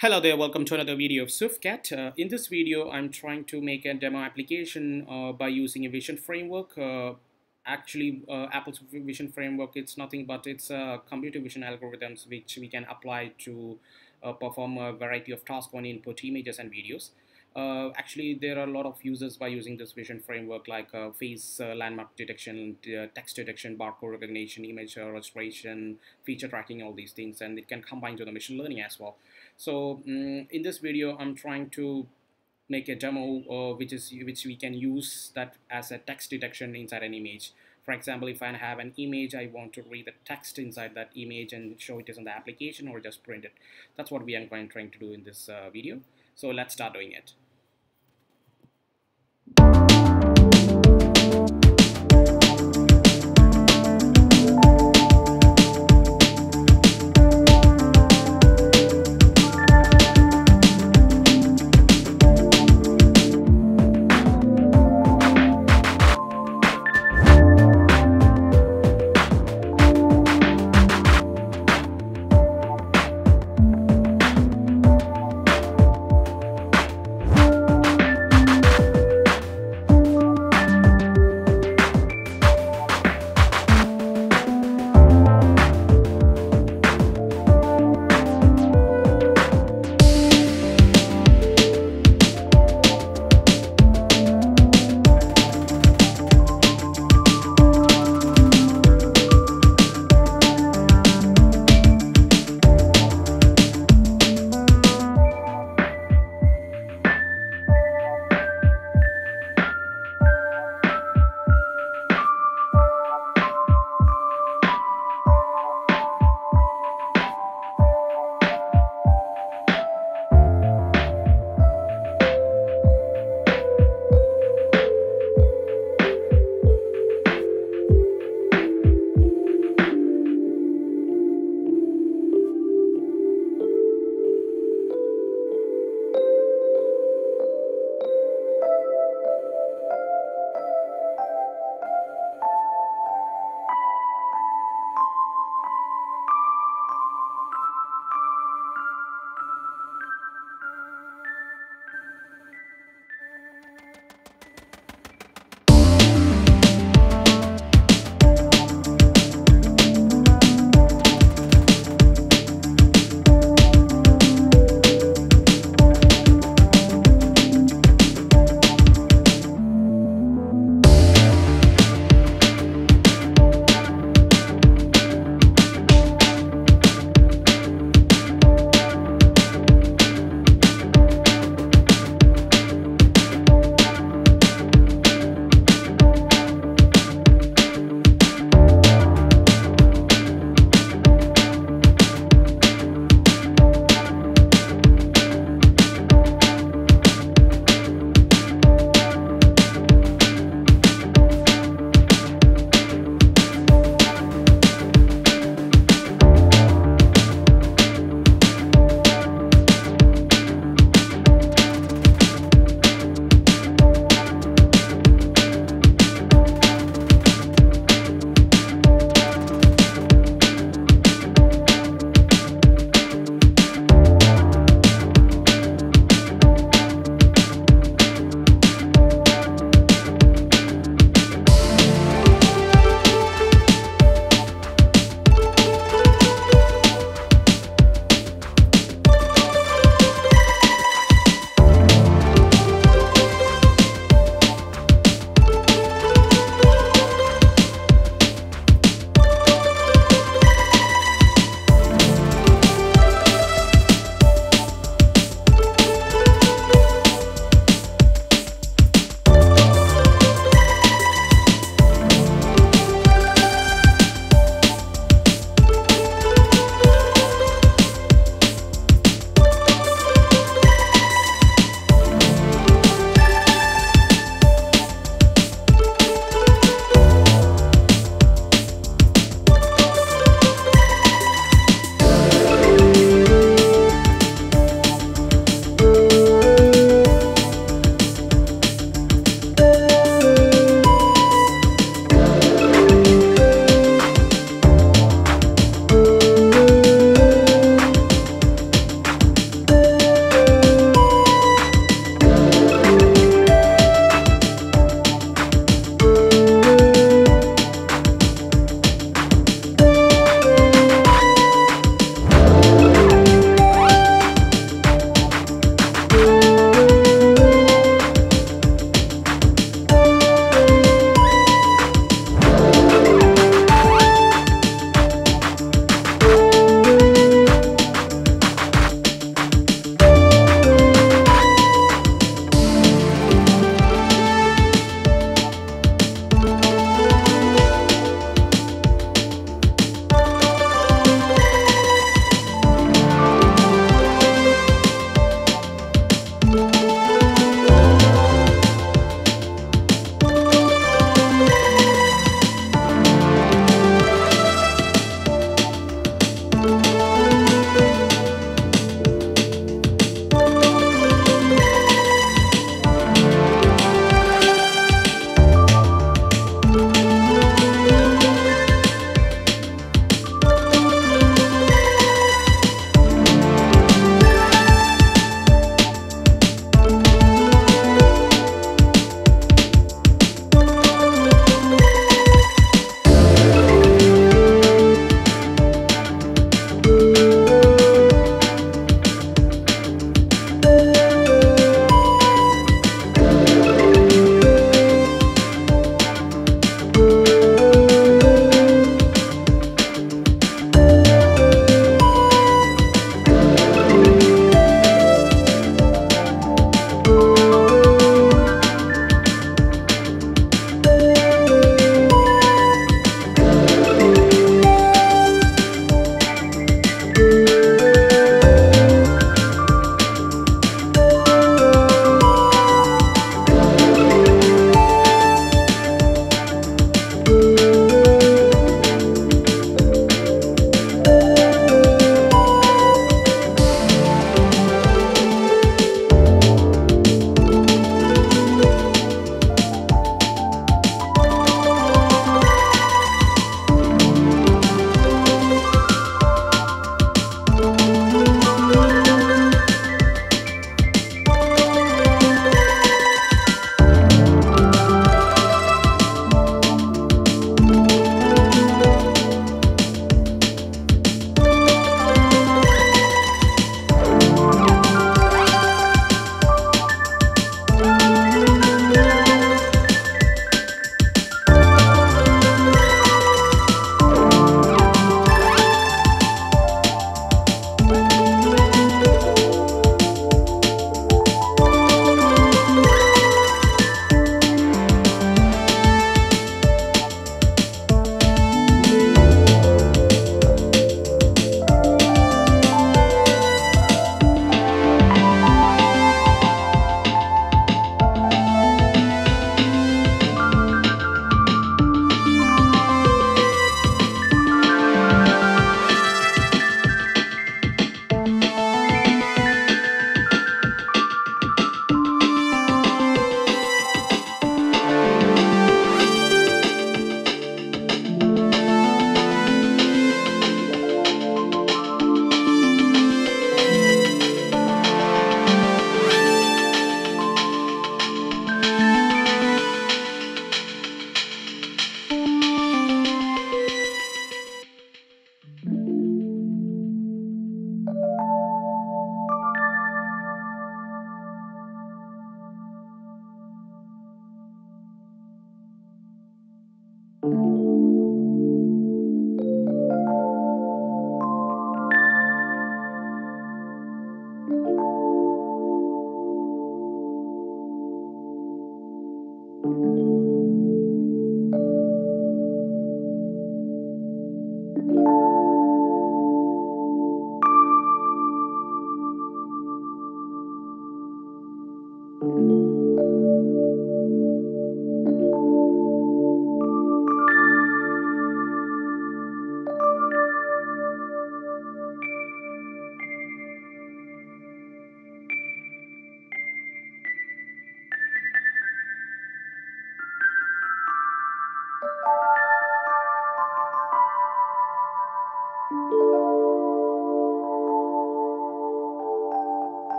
Hello there, welcome to another video of SwiftKat. Uh, in this video, I'm trying to make a demo application uh, by using a vision framework. Uh, actually, uh, Apple's vision framework, it's nothing but it's a computer vision algorithms which we can apply to uh, perform a variety of tasks on input images and videos. Uh, actually, there are a lot of users by using this vision framework like face landmark detection, text detection, barcode recognition, image restoration, feature tracking, all these things, and it can combine to the machine learning as well. So um, in this video, I'm trying to make a demo uh, which is which we can use that as a text detection inside an image. For example, if I have an image, I want to read the text inside that image and show it as in the application or just print it. That's what we are trying to do in this uh, video. So let's start doing it.